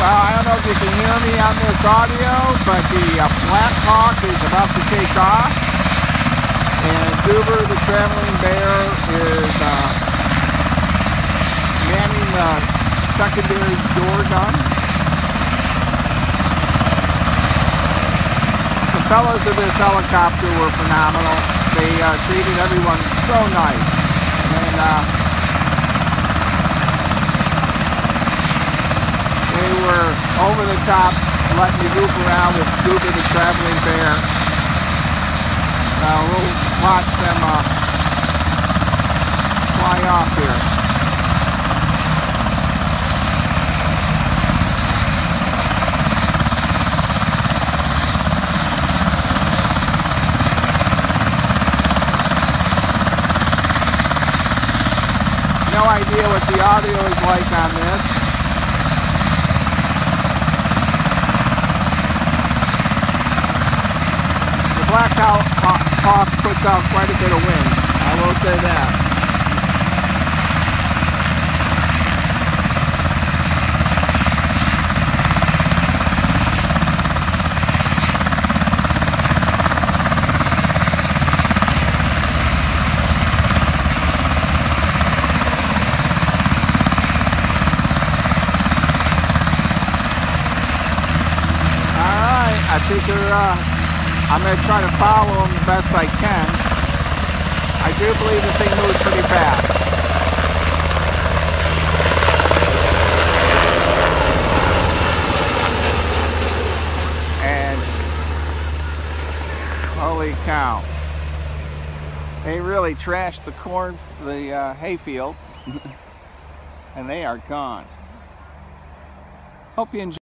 Well, I don't know if you can hear me on this audio, but the uh, Black Hawk is about to take off. And Goober, the traveling bear, is uh, manning the secondary door gun. The fellows of this helicopter were phenomenal. They uh, treated everyone so nice. And uh, they were over the top, letting you goof around with Goober the traveling bear. Uh, we'll watch them uh, fly off here. No idea what the audio is like on this. Black Hawk puts out quite a bit of wind. I will say that. All right, I think they're uh, I'm going to try to follow them the best I can. I do believe the thing moves pretty fast. And holy cow. They really trashed the corn, the uh, hayfield, and they are gone. Hope you enjoy.